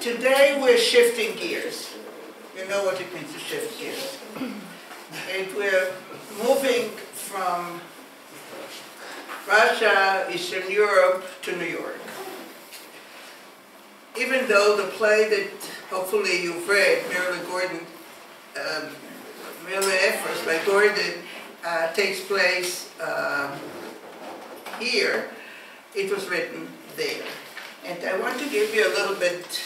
Today we're shifting gears. You know what it means to shift gears. And we're moving from Russia, Eastern Europe to New York. Even though the play that hopefully you've read, Marilyn Gordin, um, Mirele Efros by Gordin, uh, takes place um, here, it was written there. And I want to give you a little bit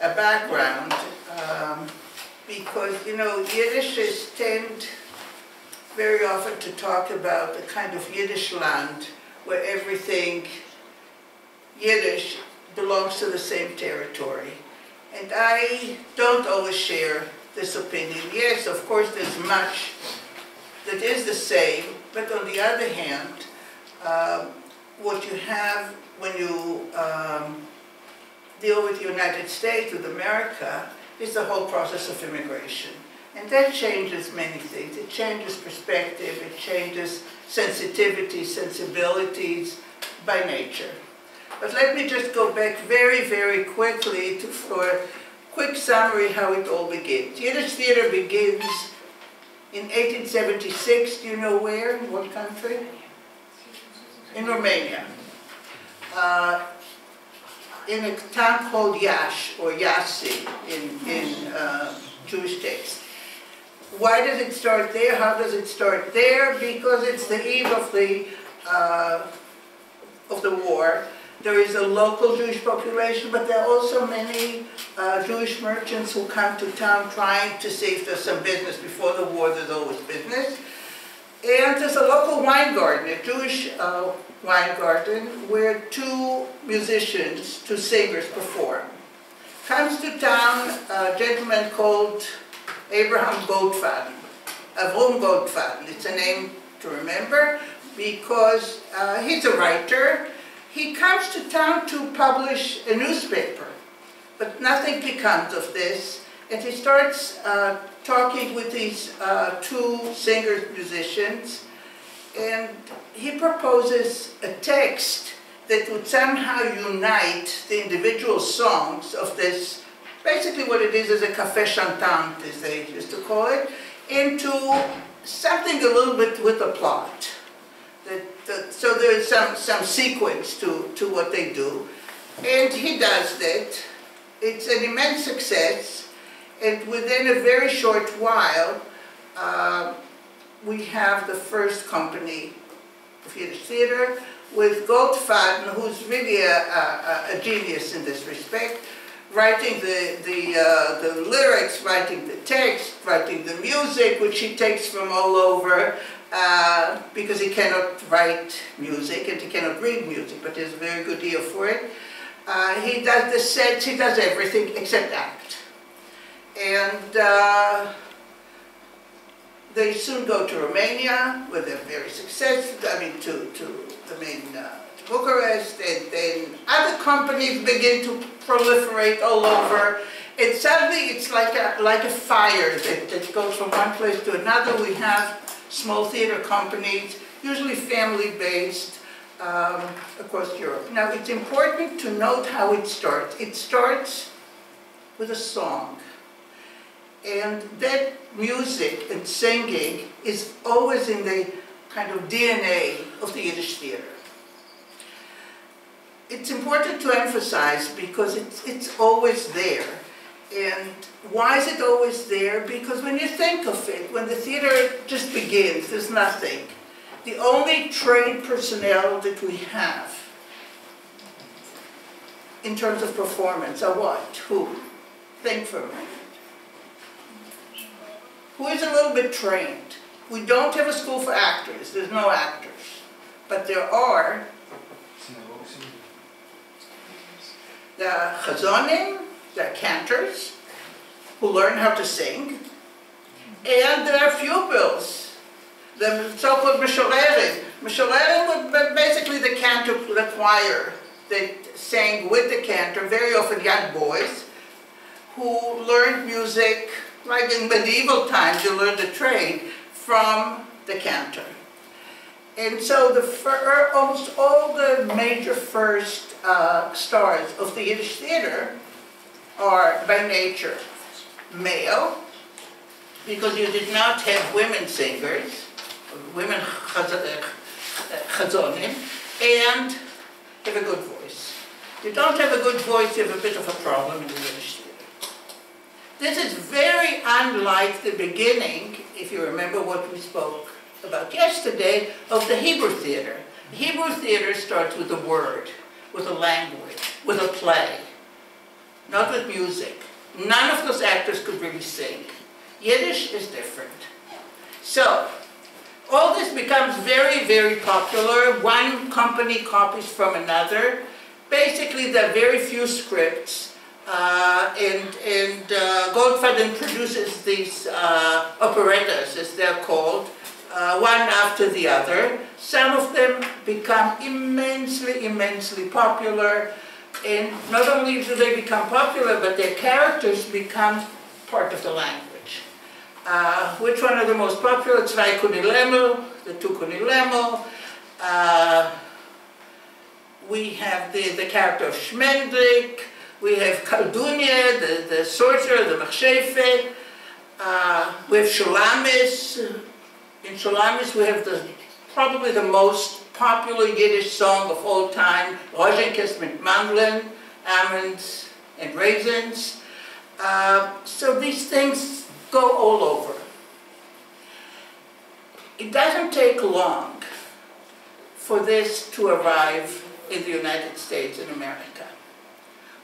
a background um, because, you know, Yiddishists tend very often to talk about the kind of Yiddish land where everything Yiddish belongs to the same territory. And I don't always share this opinion. Yes, of course, there's much that is the same, but on the other hand, um, what you have when you um, deal with the United States, with America, is the whole process of immigration. And that changes many things. It changes perspective, it changes sensitivity, sensibilities by nature. But let me just go back very, very quickly to, for a quick summary how it all begins. Yiddish theater begins in 1876, do you know where, in what country? In Romania. Uh, in a town called Yash, or Yassi, in, in uh, Jewish text. Why does it start there? How does it start there? Because it's the eve of the, uh, of the war. There is a local Jewish population, but there are also many uh, Jewish merchants who come to town trying to see if there's some business. Before the war, there's always business. There's a local wine garden, a Jewish uh, wine garden, where two musicians, two singers perform. Comes to town a gentleman called Abraham Goldfaden, Avrom Goldfaden. It's a name to remember because uh, he's a writer. He comes to town to publish a newspaper, but nothing becomes of this. And he starts uh, talking with these uh, two singers, musicians, and he proposes a text that would somehow unite the individual songs of this, basically what it is is a café chantant, as they used to call it, into something a little bit with a plot. That, that, so there's some, some sequence to, to what they do. And he does that. It's an immense success. And within a very short while, uh, we have the first company theater with Goldfaden, who's really a, a, a, genius in this respect, writing the, the, uh, the lyrics, writing the text, writing the music, which he takes from all over, uh, because he cannot write music and he cannot read music, but he has a very good ear for it. Uh, he does the sets, he does everything except act. And uh, they soon go to Romania, where they're very successful, I mean, to, to the main, uh, Bucharest, and then other companies begin to proliferate all over. And suddenly it's like a, like a fire that, that goes from one place to another. We have small theater companies, usually family-based, um, across Europe. Now, it's important to note how it starts. It starts with a song. And that music and singing is always in the kind of DNA of the Yiddish theater. It's important to emphasize because it's, it's always there. And why is it always there? Because when you think of it, when the theater just begins, there's nothing. The only trained personnel that we have in terms of performance are what? Who? Think for a minute who is a little bit trained. We don't have a school for actors. There's no actors. But there are the chazonim, the cantors, who learn how to sing, and there are pupils, the so-called mishorerim. Mishorerim were basically the cantor, the choir that sang with the cantor, very often young boys, who learned music like in medieval times, you learned the trade from the cantor. And so the almost all the major first uh, stars of the Yiddish theater are by nature male, because you did not have women singers, women chazonim, and have a good voice. You don't have a good voice, you have a bit of a problem in the Yiddish. This is very unlike the beginning, if you remember what we spoke about yesterday, of the Hebrew theater. The Hebrew theater starts with a word, with a language, with a play, not with music. None of those actors could really sing. Yiddish is different. So, all this becomes very, very popular. One company copies from another. Basically, there are very few scripts. Uh, and and uh, Goldfaden produces these uh, operettas, as they're called, uh, one after the other. Some of them become immensely, immensely popular. And not only do they become popular, but their characters become part of the language. Uh, which one are the most popular? Zwei Kuni-Lemel, the two. Uh, we have the, the character of Shmendrik. We have Kaldunya, the, the sorcerer, the Machshefe. Uh, we have Shulamis. In Shulamis we have the probably the most popular Yiddish song of all time, Rozenkes mit Mandeln, almonds and raisins. Uh, so these things go all over. It doesn't take long for this to arrive in the United States in America.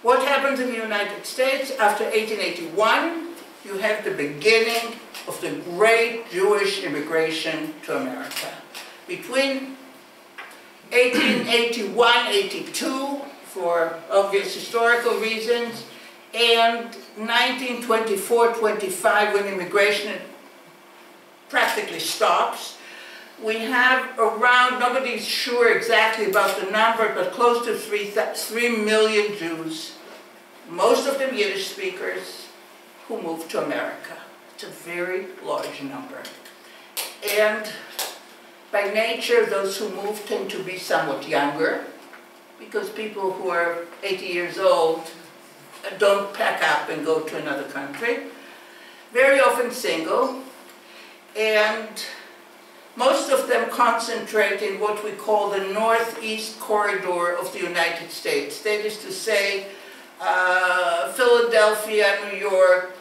What happens in the United States after 1881? You have the beginning of the great Jewish immigration to America. Between 1881-82, for obvious historical reasons, and 1924-25 when immigration practically stops. We have around, nobody's sure exactly about the number, but close to 3, 3 million Jews, most of them Yiddish speakers, who moved to America. It's a very large number. And by nature, those who move tend to be somewhat younger, because people who are 80 years old don't pack up and go to another country. Very often single, and most of them concentrate in what we call the northeast corridor of the United States. That is to say, uh, Philadelphia, New York,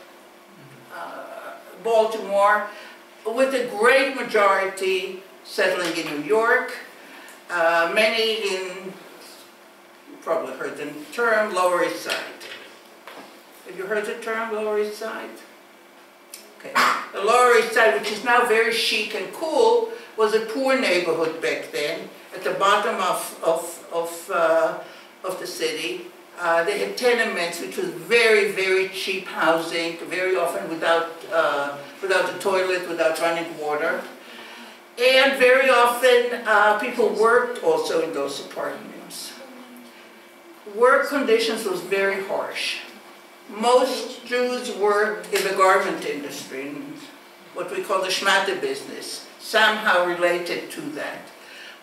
uh, Baltimore, with a great majority settling in New York, uh, many in, probably heard the term, Lower East Side. Have you heard the term Lower East Side? Okay. The Lower East Side, which is now very chic and cool, was a poor neighborhood back then, at the bottom of, of, of, uh, of the city. Uh, they had tenements, which was very, very cheap housing, very often without, uh, without a toilet, without running water. And very often uh, people worked also in those apartments. Work conditions was very harsh. Most Jews worked in the garment industry, what we call the schmata business, somehow related to that.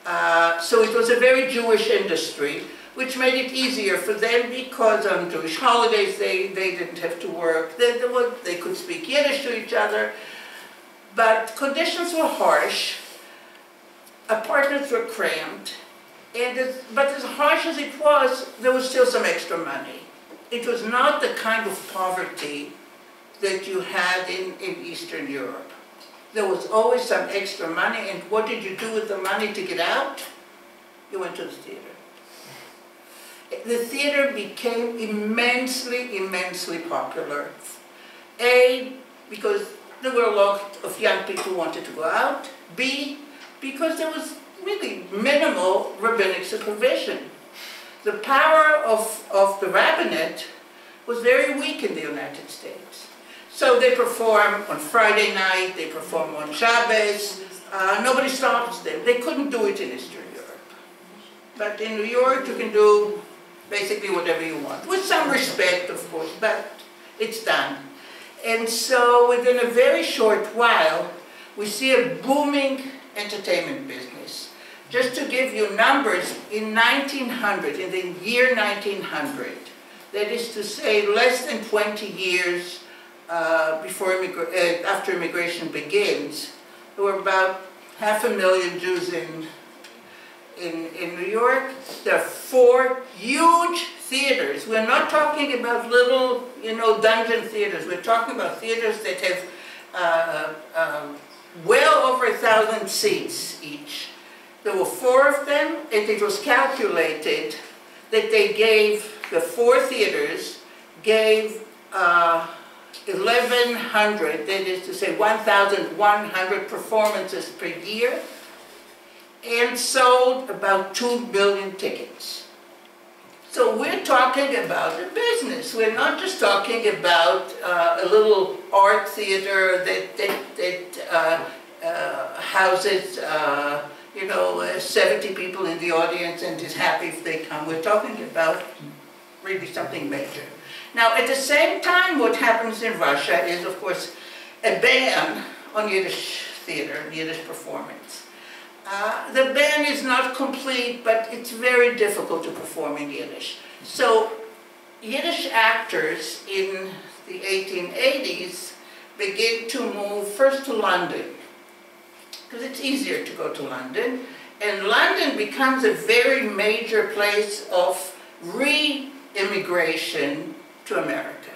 Uh, so it was a very Jewish industry, which made it easier for them because on Jewish holidays they, they didn't have to work. They, they, they could speak Yiddish to each other, but conditions were harsh, apartments were cramped, and as, but as harsh as it was, there was still some extra money it was not the kind of poverty that you had in, in Eastern Europe. There was always some extra money, and what did you do with the money to get out? You went to the theater. The theater became immensely, immensely popular. A, because there were a lot of young people who wanted to go out. B, because there was really minimal rabbinic supervision the power of, of the rabbinate was very weak in the United States. So they perform on Friday night, they perform on Shabbos, uh, nobody stops them. They couldn't do it in Eastern Europe. But in New York you can do basically whatever you want, with some respect of course, but it's done. And so within a very short while, we see a booming entertainment business. Just to give you numbers, in 1900, in the year 1900, That is to say, less than 20 years uh, before immigra- uh, after immigration begins, there were about half a million Jews in, in, in New York. There are four huge theaters. We're not talking about little, you know, dungeon theaters. We're talking about theaters that have uh, um, well over a thousand seats each. There were four of them, and it was calculated that they gave, the four theaters gave uh, 1,100, that is to say 1,100 performances per year, and sold about 2 billion tickets. So we're talking about a business. We're not just talking about uh, a little art theater that, that, that uh, uh, houses, uh, you know, uh, 70 people in the audience and is happy if they come. We're talking about really something major. Now, at the same time, what happens in Russia is, of course, a ban on Yiddish theater, Yiddish performance. Uh, the ban is not complete, but it's very difficult to perform in Yiddish. So Yiddish actors in the 1880s begin to move first to London, because it's easier to go to London, and London becomes a very major place of re-immigration to America.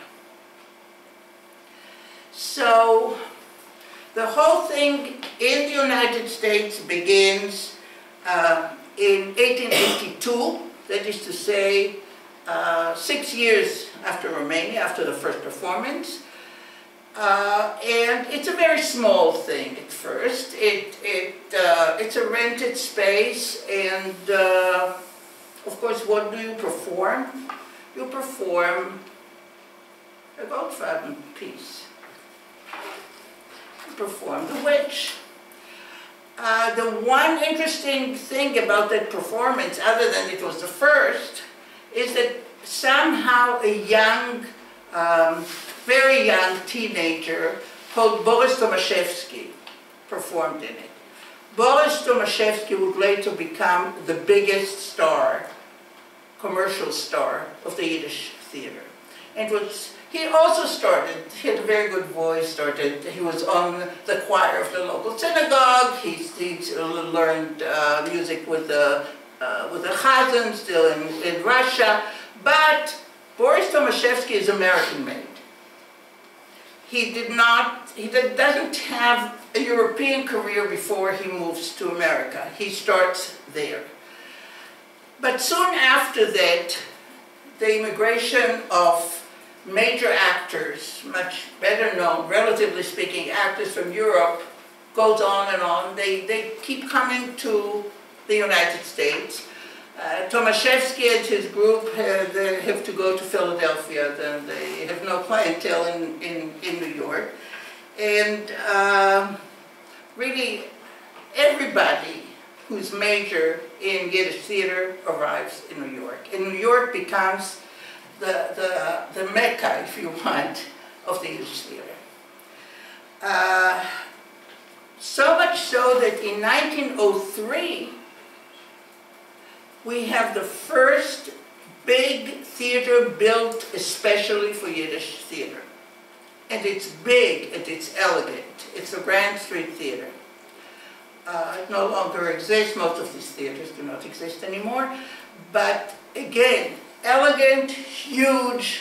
So the whole thing in the United States begins uh, in 1882, that is to say, uh, six years after Romania, after the first performance. Uh, and it's a very small thing at first. It, it, uh, it's a rented space, and uh, of course, what do you perform? You perform a Goldfaden piece. Perform the witch. Uh, the one interesting thing about that performance, other than it was the first, is that somehow a young, um, very young teenager called Boris Thomashefsky performed in it. Boris Thomashefsky would later become the biggest star, commercial star of the Yiddish theater. Was, he also started, he had a very good voice, started, he was on the choir of the local synagogue, he, he learned uh, music with the, uh, with the Chazan, still in, in Russia, but Boris Thomashefsky is American-made. He did not, he did, doesn't have a European career before he moves to America. He starts there. But soon after that, the immigration of major actors, much better known, relatively speaking, actors from Europe, goes on and on. They, they keep coming to the United States. Uh, Thomashefsky and his group uh, they have to go to Philadelphia. Then they have no clientele in, in, in New York. And um, really, everybody who's major in Yiddish theater arrives in New York. And New York becomes the, the, the mecca, if you want, of the Yiddish theater. Uh, so much so that in 1903, we have the first big theater built especially for Yiddish theater. And it's big and it's elegant. It's the Grand Street Theater. Uh, it no longer exists. Most of these theaters do not exist anymore. But again, elegant, huge,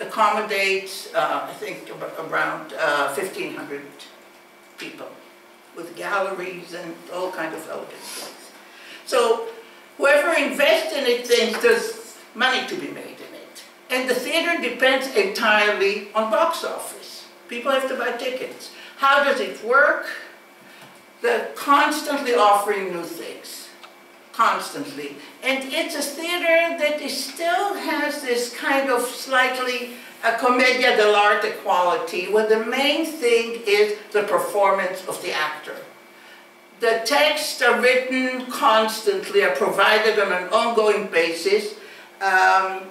accommodates, uh, I think, around uh, 1,500 people with galleries and all kinds of elegant things. So whoever invests in it thinks there's money to be made in it. And the theater depends entirely on box office. People have to buy tickets. How does it work? They're constantly offering new things. Constantly. And it's a theater that still has this kind of slightly a commedia dell'arte quality, where the main thing is the performance of the actor. The texts are written constantly, are provided on an ongoing basis, um,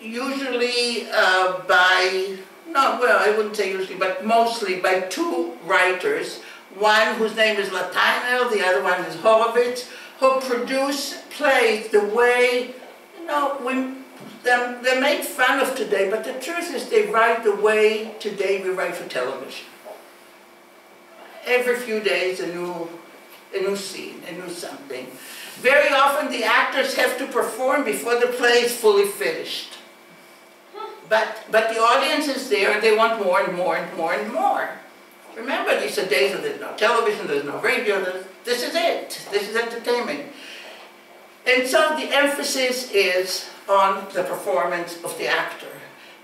usually uh, by, no, well, I wouldn't say usually, but mostly by two writers, one whose name is Lateiner, the other one is Horovitz, who produce plays the way, you know, when they they make fun of today, but the truth is they write the way today we write for television. Every few days a new, a new scene, a new something. Very often the actors have to perform before the play is fully finished. But, but the audience is there and they want more and more and more and more. Remember, these are days when there's no television, there's no radio, there's, this is it. This is entertainment. And so the emphasis is on the performance of the actor.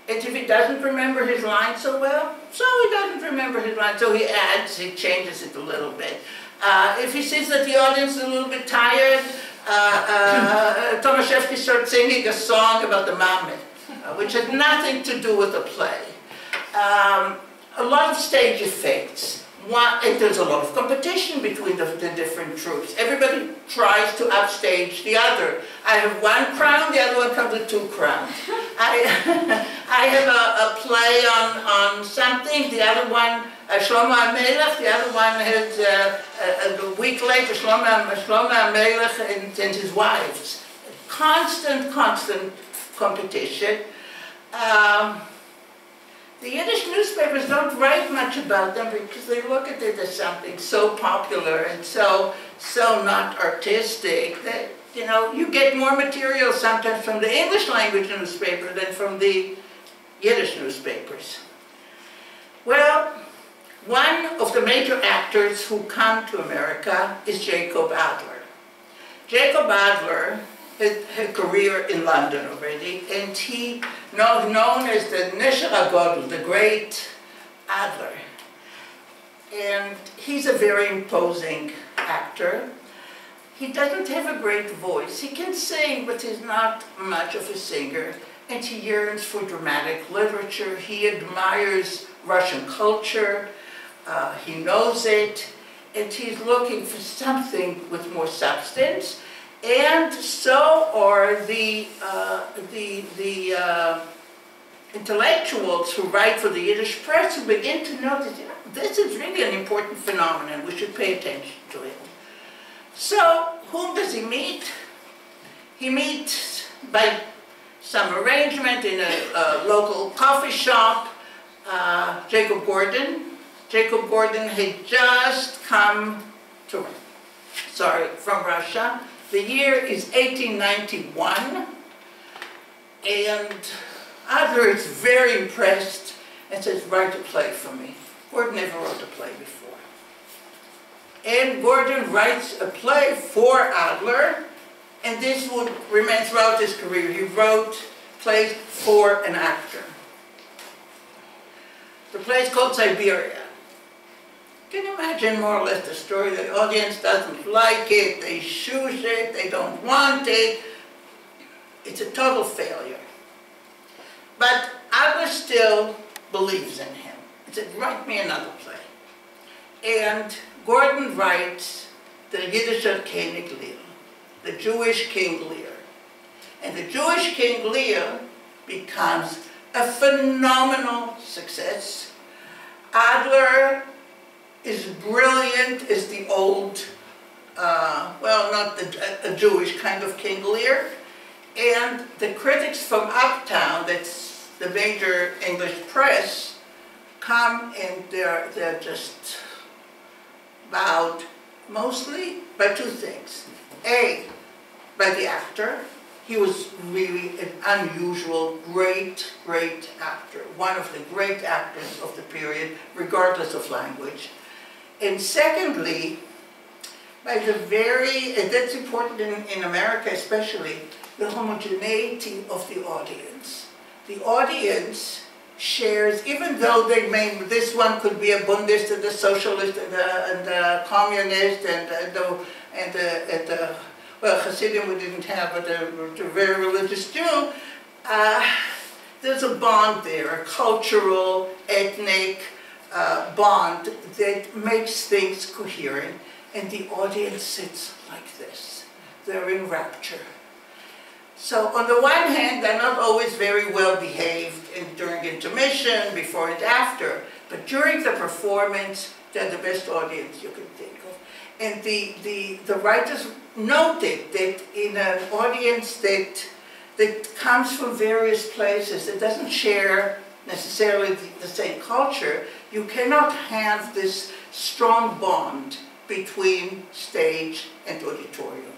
And if he doesn't remember his line so well, so he doesn't remember his line, so he adds, he changes it a little bit. Uh, if he sees that the audience is a little bit tired, uh, uh, Thomashefsky starts singing a song about the Mamet, uh, which has nothing to do with the play. Um, a lot of stage effects. One, and there's a lot of competition between the, the, different troops. Everybody tries to upstage the other. I have one crown, the other one comes with two crowns. I, I have a, a, play on, on something, the other one, uh, Shlomo HaMelech, the other one has, uh, a, a, week later, Shlomo, Shlomo HaMelech and, and his wives. Constant, constant competition. Um, the Yiddish newspapers don't write much about them because they look at it as something so popular and so, so not artistic that, you know, you get more material sometimes from the English language newspaper than from the Yiddish newspapers. Well, one of the major actors who come to America is Jacob Adler. Jacob Adler his, his career in London already, and he known, known as the Nesher HaGadol, the great Adler. And he's a very imposing actor. He doesn't have a great voice. He can sing, but he's not much of a singer. And he yearns for dramatic literature. He admires Russian culture. Uh, he knows it. And he's looking for something with more substance. And so are the, uh, the, the uh, intellectuals who write for the Yiddish press who begin to notice you know, this is really an important phenomenon. We should pay attention to it. So, whom does he meet? He meets by some arrangement in a, a local coffee shop, uh, Jacob Gordin. Jacob Gordin had just come to, sorry, from Russia the year is 1891, and Adler is very impressed and says, write a play for me. Gordin never wrote a play before. And Gordin writes a play for Adler, and this would remain throughout his career. He wrote plays for an actor. The play is called Siberia. Can you imagine more or less the story? The audience doesn't like it, they shush it, they don't want it. It's a total failure. But Adler still believes in him. He said, write me another play. And Gordin writes the Yiddish König Lear, the Jewish King Lear. And the Jewish King Lear becomes a phenomenal success. Adler is brilliant as the old, uh, well, not the, Jewish kind of King Lear. And the critics from Uptown, that's the major English press, come and they're, they're just bowed mostly by two things. A, by the actor. He was really an unusual, great, great actor. One of the great actors of the period, regardless of language. And secondly, by the very, and that's important in, in America especially, the homogeneity of the audience. The audience shares, even though they may, this one could be a Bundist and a socialist and a, and a communist and, and, the, and, the, and the, well, Hasidim we didn't have, but a, a very religious Jew, uh, there's a bond there, a cultural, ethnic, uh, bond that makes things coherent and the audience sits like this. They're in rapture. So on the one hand, they're not always very well behaved in, during intermission, before and after, but during the performance, they're the best audience you can think of. And the, the, the writers noted that in an audience that that comes from various places, that doesn't share necessarily the, same culture, you cannot have this strong bond between stage and auditorium.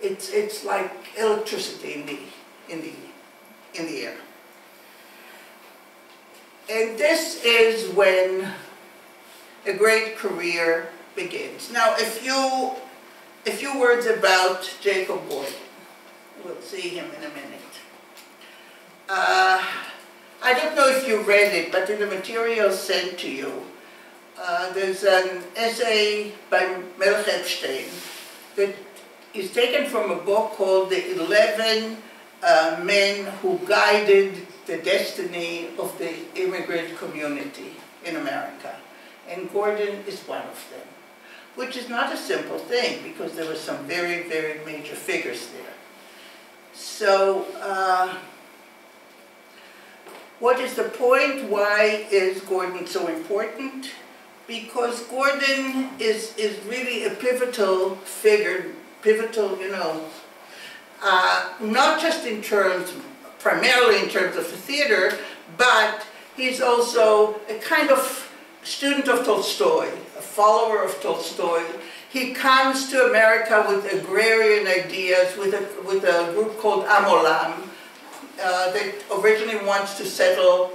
It's, it's like electricity in the, in the, in the air. And this is when a great career begins. Now, if you, a few words about Jacob Boyd. We'll see him in a minute. Uh, I don't know if you read it, but in the material sent to you, uh, there's an essay by Melech Epstein that is taken from a book called The 11 uh, Men Who Guided the Destiny of the Immigrant Community in America. And Gordin is one of them, which is not a simple thing because there were some very, very major figures there. So, uh, what is the point? Why is Gordin so important? Because Gordin is, is really a pivotal figure, pivotal, you know, uh, not just in terms, primarily in terms of the theater, but he's also a kind of student of Tolstoy, a follower of Tolstoy. He comes to America with agrarian ideas, with a, with a group called Am Olam, uh, that originally wants to settle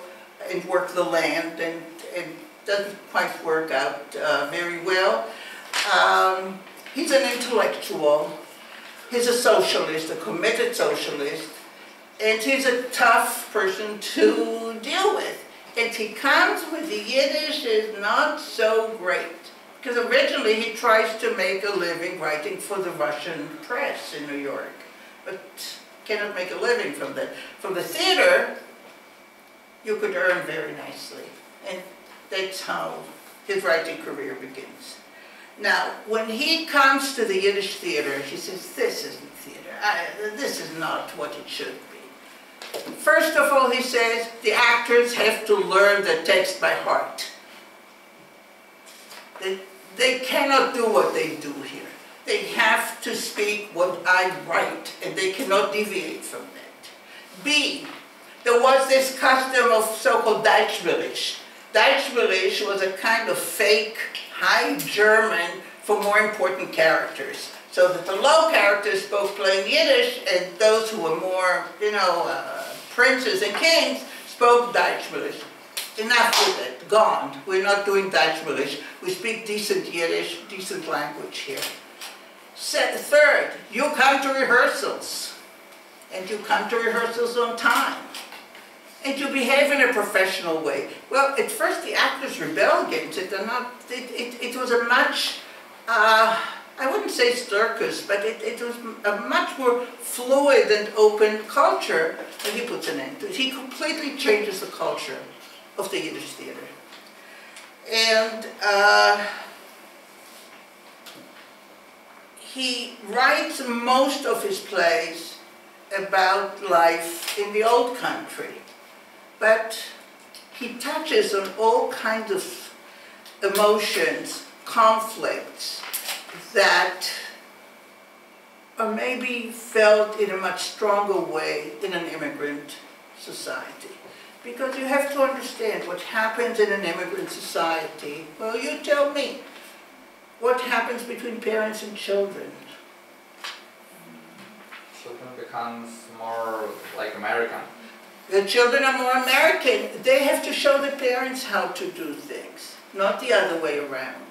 and work the land and, it doesn't quite work out uh, very well. Um, he's an intellectual. He's a socialist, a committed socialist, and he's a tough person to deal with. And he comes with the Yiddish is not so great. Because originally he tries to make a living writing for the Russian press in New York. But cannot make a living from that. from the theater, you could earn very nicely. And that's how his writing career begins. Now, when he comes to the Yiddish theater, he says, this isn't theater. I, this is not what it should be. First of all, he says, the actors have to learn the text by heart. They, they cannot do what they do here. They have to speak what I write, and they cannot deviate from that. B, there was this custom of so-called Deutschwillig. Deutschwillig was a kind of fake high German for more important characters. So that the low characters spoke plain Yiddish, and those who were more, you know, uh, princes and kings spoke Deutschwillig. Enough with it, gone. We're not doing Deutschwillig. We speak decent Yiddish, decent language here. Third, you come to rehearsals, and you come to rehearsals on time, and you behave in a professional way. Well, at first the actors rebel against it, and not, it, it, it was a much, uh, I wouldn't say circus, but it, it was a much more fluid and open culture that he puts an end to. He completely changes the culture of the Yiddish theater. And uh, he writes most of his plays about life in the old country, but he touches on all kinds of emotions, conflicts that are maybe felt in a much stronger way in an immigrant society. Because you have to understand what happens in an immigrant society. Well, you tell me what happens between parents and children? Children becomes more like American. The children are more American. They have to show the parents how to do things, not the other way around.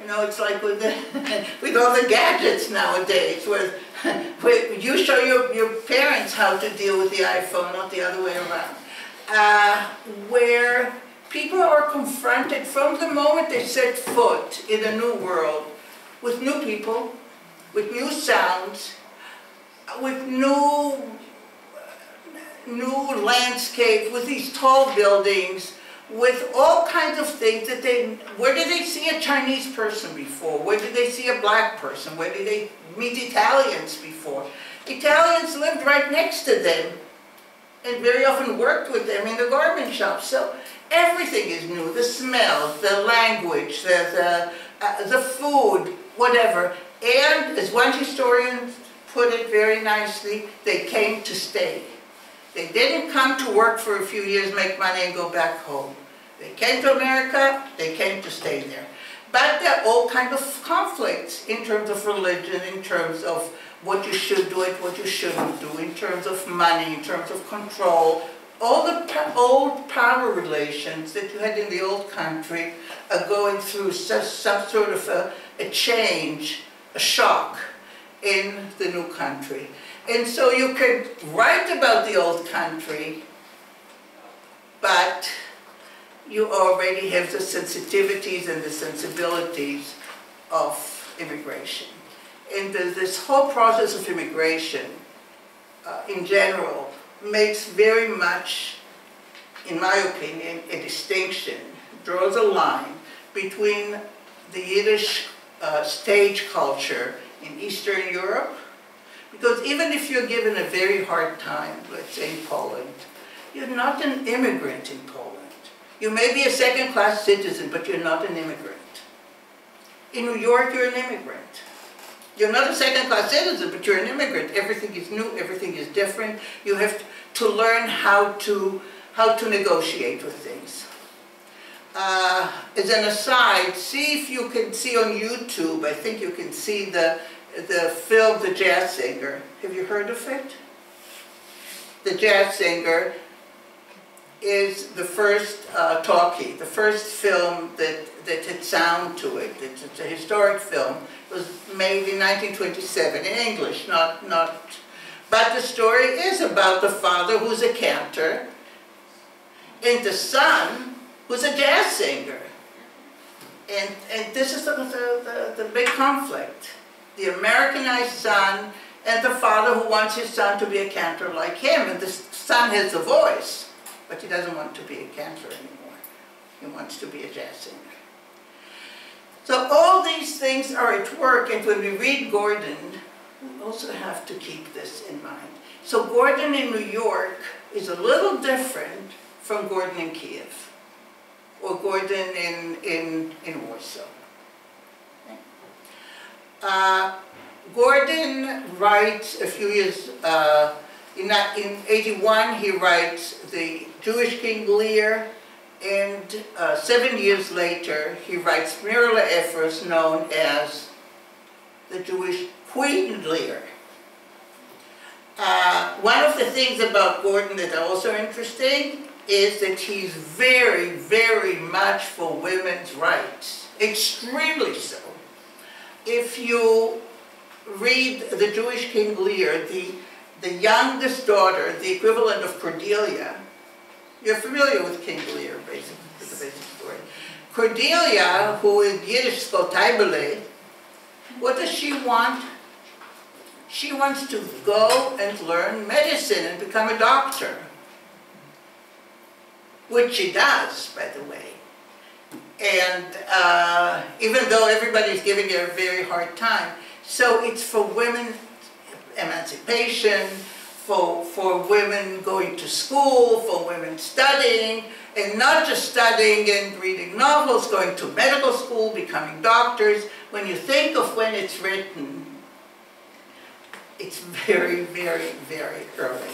You know, it's like with, the, with all the gadgets nowadays, where, where you show your, your parents how to deal with the iPhone, not the other way around. Uh, where people are confronted from the moment they set foot in a new world with new people, with new sounds, with new, new landscape, with these tall buildings, with all kinds of things that they, where did they see a Chinese person before? Where did they see a black person? Where did they meet Italians before? Italians lived right next to them and very often worked with them in the garment shop. So Everything is new, the smells, the language, the, the, uh, the food, whatever. And as one historian put it very nicely, they came to stay. They didn't come to work for a few years, make money, and go back home. They came to America, they came to stay there. But there are all kinds of conflicts in terms of religion, in terms of what you should do and what you shouldn't do, in terms of money, in terms of control. All the old power relations that you had in the old country are going through some, some sort of a, a change, a shock in the new country. And so you could write about the old country, but you already have the sensitivities and the sensibilities of immigration. And the- this whole process of immigration, uh, in general, makes very much, in my opinion, a distinction, draws a line between the Yiddish uh, stage culture in Eastern Europe, because even if you're given a very hard time, let's say in Poland, you're not an immigrant in Poland. You may be a second-class citizen, but you're not an immigrant. In New York, you're an immigrant. You're not a second-class citizen, but you're an immigrant. Everything is new, everything is different. You have to learn how to, how to negotiate with things. Uh, as an aside, see if you can see on YouTube, I think you can see the, the film The Jazz Singer. Have you heard of it? The Jazz Singer is the first uh, talkie, the first film that, that had sound to it. It's, it's a historic film. Was made in 1927 in English, not, not, but the story is about the father who's a cantor and the son who's a jazz singer. And, and this is the, the, the, the big conflict. The Americanized son and the father who wants his son to be a cantor like him. And the son has a voice, but he doesn't want to be a cantor anymore. He wants to be a jazz singer. So all these things are at work, and when we read Gordin, we also have to keep this in mind. So Gordin in New York is a little different from Gordin in Kiev, or Gordin in, in, in Warsaw. Uh, Gordin writes a few years, uh, in, in 81, he writes The Jewish King Lear, and uh, seven years later, he writes Mirele Efros, known as the Jewish Queen Lear. Uh, one of the things about Gordin that are also interesting is that he's very, very much for women's rights, extremely so. If you read the Jewish King Lear, the, the youngest daughter, the equivalent of Cordelia, you're familiar with King Lear, basically, the basic story. Cordelia, who in Yiddish is called Taibele, what does she want? She wants to go and learn medicine and become a doctor. Which she does, by the way. And uh, even though everybody's giving her a very hard time, so it's for women emancipation, for, for women going to school, for women studying, and not just studying and reading novels, going to medical school, becoming doctors. When you think of when it's written, it's very, very, very early.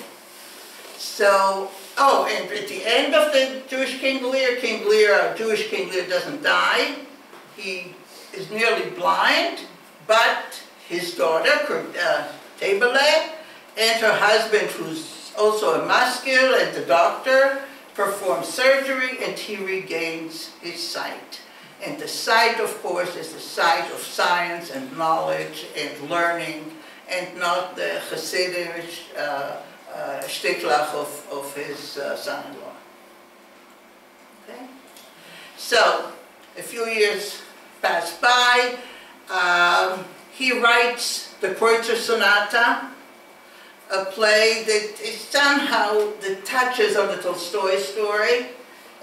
So, oh, and at the end of the Jewish King Lear, King Lear, our Jewish King Lear doesn't die. He is nearly blind, but his daughter, uh, and her husband, who's also a maskil and the doctor, perform surgery and he regains his sight. And the sight, of course, is the sight of science and knowledge and learning and not the Hasidic uh, uh, shtiklach of, of his uh, son-in-law. Okay? So, a few years pass by. Um, he writes the Kreutzer Sonata, a play that is somehow that touches on the Tolstoy story,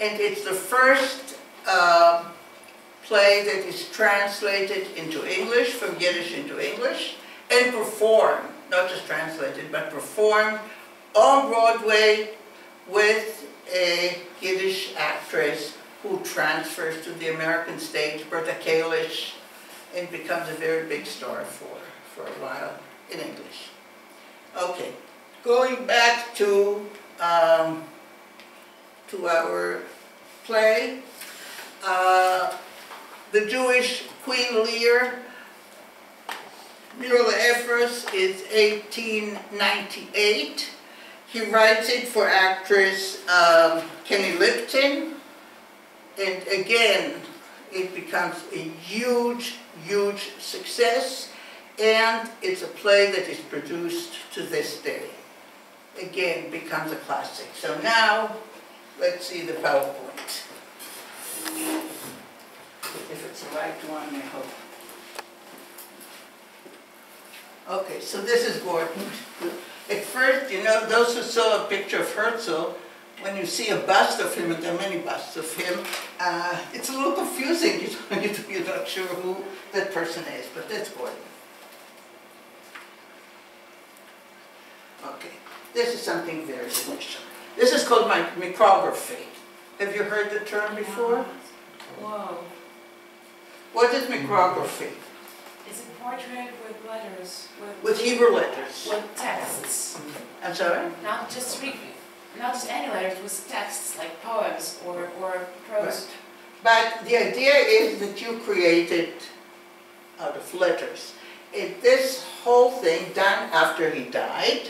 and it's the first uh, play that is translated into English, from Yiddish into English, and performed, not just translated, but performed on Broadway with a Yiddish actress who transfers to the American stage, Bertha Kalich, and becomes a very big star for, for a while. in English. Okay, going back to, um, to our play, uh, the Jewish Queen Lear, Mirele Efros is 1898. He writes it for actress um, Keni Liptzin. And again, it becomes a huge, huge success. And it's a play that is produced to this day. Again, becomes a classic. So now, let's see the PowerPoint. If it's the right one, I hope. Okay, so this is Gordin. At first, you know, those who saw a picture of Herzl, when you see a bust of him, and there are many busts of him, uh, it's a little confusing. You're not sure who that person is, but that's Gordin. Okay, this is something very special. This is called my micrography. Have you heard the term before? Whoa. What is micrography? It's a portrait with letters, with, With Hebrew letters. with texts. I'm sorry? Not just read, not just any letters, with texts like poems or, or prose. But the idea is that you created out of letters. And this whole thing, done after he died,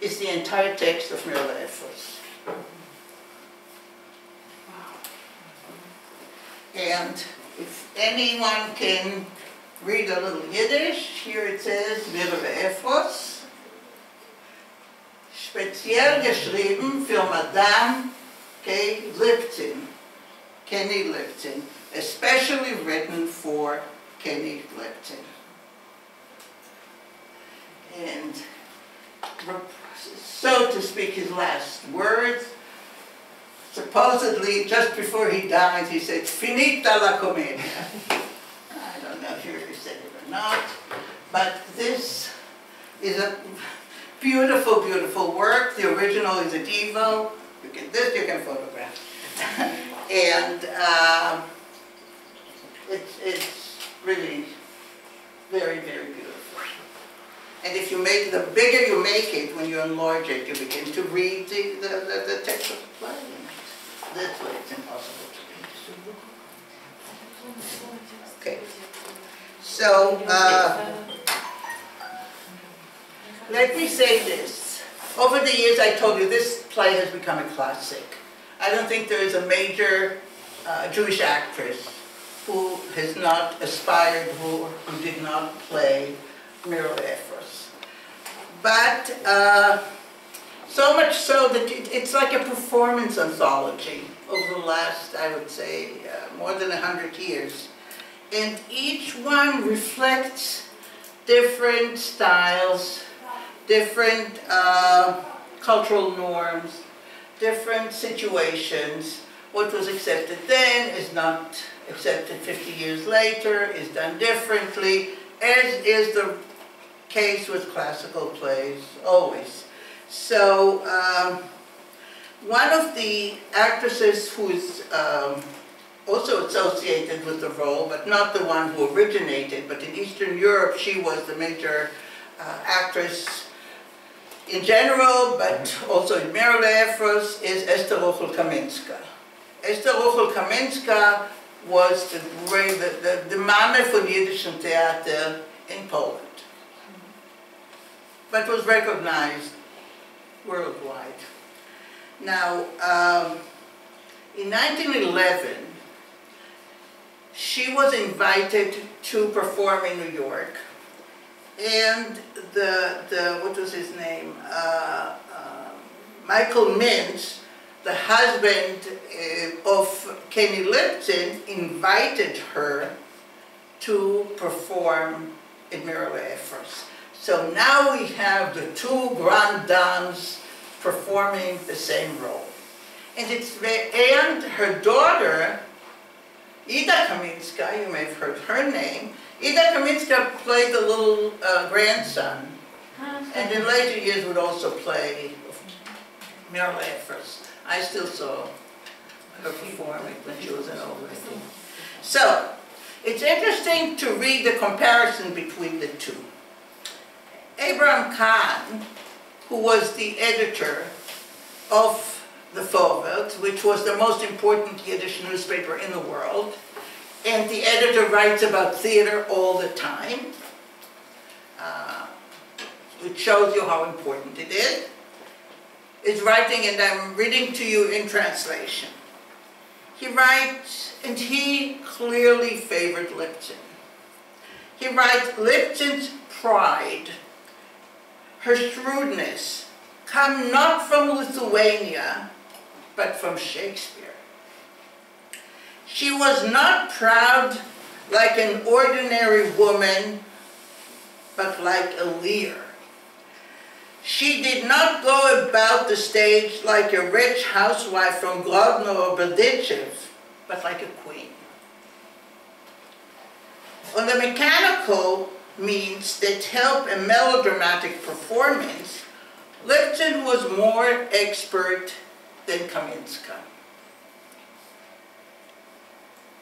is the entire text of Mirele Efros. And if anyone can read a little Yiddish, here it says Mirele Efros. Speziell geschrieben für Madame K. Liptzin. Keni Liptzin, especially written for Keni Liptzin. And so to speak his last words, supposedly just before he died, he said, finita la commedia. I don't know if he really said it or not, but this is a beautiful, beautiful work. The original is a Evo. You can, this you can photograph. And um, it's, it's really very, very. And if you make, the bigger you make it, when you enlarge it, you begin to read the, the, the, the text of the play. This way it's impossible to read. Okay. So, uh, let me say this. Over the years, I told you, this play has become a classic. I don't think there is a major uh, Jewish actress who has not aspired, who, who did not play Mirele Efros. But uh, so much so that it, it's like a performance anthology over the last, I would say, uh, more than a hundred years. And each one reflects different styles, different uh, cultural norms, different situations. What was accepted then is not accepted 50 years later, is done differently, as is the case with classical plays, always. So, um, one of the actresses who's um, also associated with the role, but not the one who originated, but in Eastern Europe, she was the major uh, actress in general, but also in Efros, is Esther Rochel Kaminska. Esther Rochel Kaminska was the, great- the, the, the mama von Yiddischen Theater in Poland, but was recognized worldwide. Now, um, in 1911, she was invited to perform in New York. And the, the what was his name? Uh, uh, Michael Mintz, the husband uh, of Keni Liptzin, invited her to perform in Mirele Efros. So now we have the two grand dames performing the same role. And it's and her daughter, Ida Kaminska, you may have heard her name. Ida Kaminska played the little uh, grandson, and in later years would also play Mirele Efros. I still saw her performing when she was an old lady. So, it's interesting to read the comparison between the two. Abraham Cahan, who was the editor of the Forverts, which was the most important Yiddish newspaper in the world, and the editor writes about theater all the time, uh, which shows you how important it is, is writing, and I'm reading to you in translation. He writes, and he clearly favored Liptzin. He writes, Liptzin's pride, her shrewdness, come not from Lithuania, but from Shakespeare. She was not proud like an ordinary woman, but like a Lear. She did not go about the stage like a rich housewife from Grodno or Berdichev, but like a queen. On the mechanical means that help a melodramatic performance, Liptzin was more expert than Kaminska.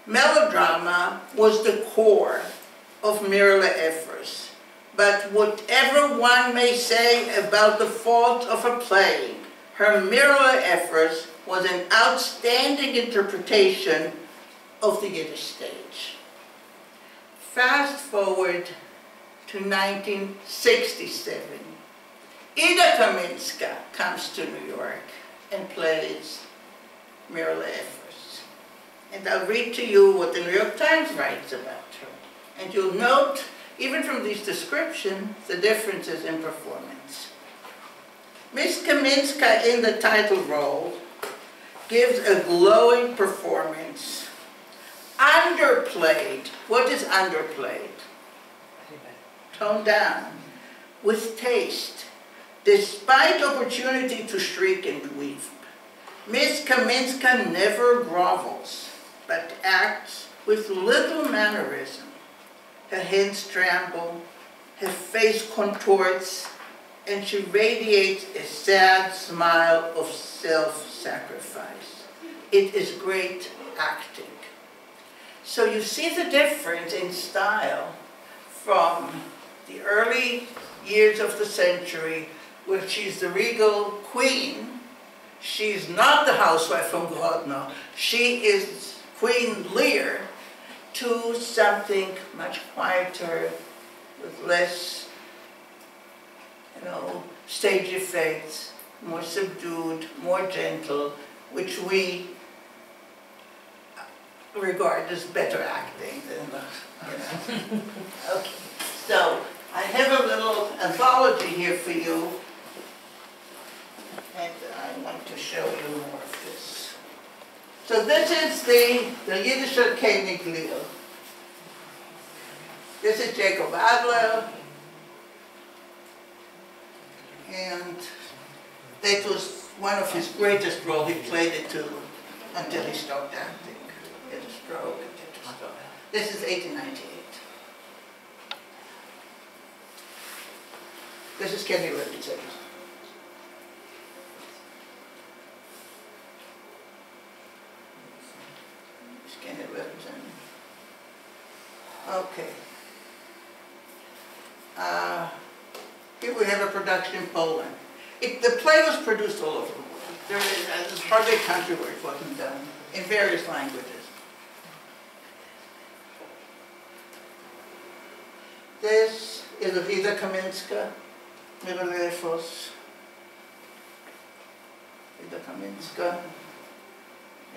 Melodrama was the core of Mirele Efros, but whatever one may say about the fault of her play, her Mirele Efros was an outstanding interpretation of the Yiddish stage. Fast forward to 1967. Ida Kaminska comes to New York and plays Mirele Efros. And I'll read to you what the New York Times writes about her. And you'll note, even from these descriptions, the differences in performance. Miss Kaminska in the title role gives a glowing performance. Underplayed. What is underplayed? Toned down. With taste. Despite opportunity to shriek and weep. Miss Kaminska never grovels, but acts with little mannerism. Her hands tremble, her face contorts, and she radiates a sad smile of self-sacrifice. It is great acting. So you see the difference in style from the early years of the century, where she's the regal queen. She's not the housewife from Grodno. She is Queen Lear to something much quieter, with less, you know, stage effects, more subdued, more gentle, which we regard as better acting than the, you know. Okay, so I have a little anthology here for you, and I want to show you more of this. So this is the, the Yiddish Königlied. This is Jacob Adler. And that was one of his greatest roles. He played it to until he stopped acting. He had a stroke. This is 1898. This is is Keni Liptzin. Okay. Uh, here we have a production in Poland. It, the play was produced all over the world. There is, uh, hardly a country where it wasn't done, in various languages. This is Ida Kaminska, Miralefos. Ida Kaminska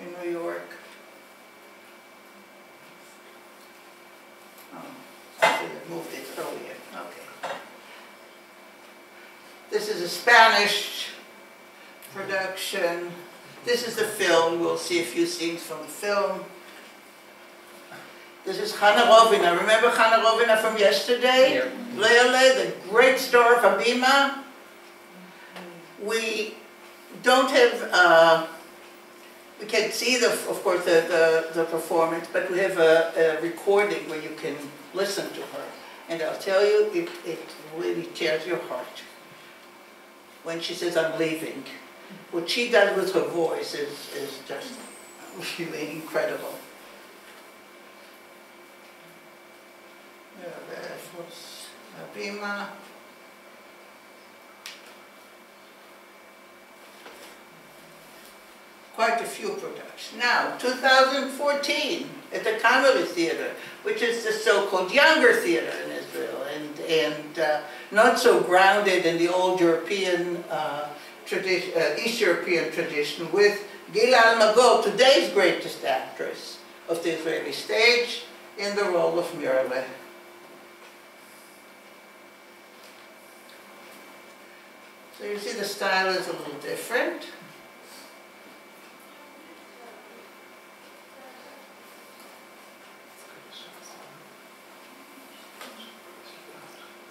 in New York. Ah, oh, I moved it earlier, okay. This is a Spanish production. This is the film, we'll see a few scenes from the film. This is Hannah Rovina, remember Hannah Rovina from yesterday? Leole, the great star of Habima. We don't have, uh, we can't see the, of course, the, the, the performance, but we have a, a recording where you can listen to her. And I'll tell you, it, it really tears your heart when she says, I'm leaving. What she does with her voice is, is just really incredible. prima quite a few productions. Now, 2014, at the Comedy Theater, which is the so-called younger theater in Israel, and, and uh, not so grounded in the old European uh, tradition, uh, East European tradition, with Gila Almagor, today's greatest actress of the Israeli stage, in the role of Miriam. You see the style is a little different.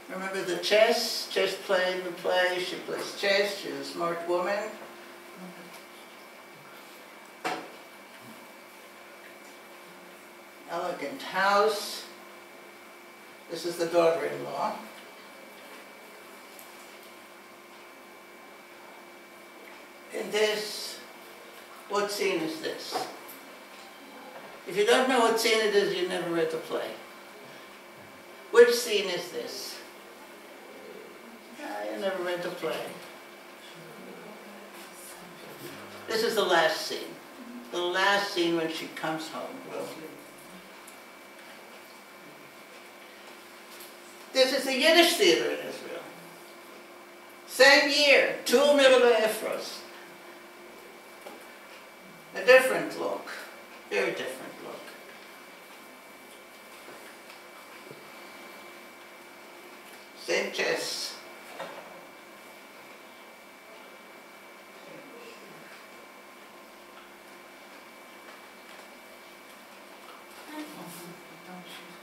Remember the chess, chess playing the play, she plays chess, she's a smart woman. Elegant house. This is the daughter-in-law. This, what scene is this? If you don't know what scene it is, you never read the play. Which scene is this? You never read the play. This is the last scene. The last scene when she comes home. This is the Yiddish theater in Israel. Same year, two Mirele Efros. A different look, very different look. Same chess.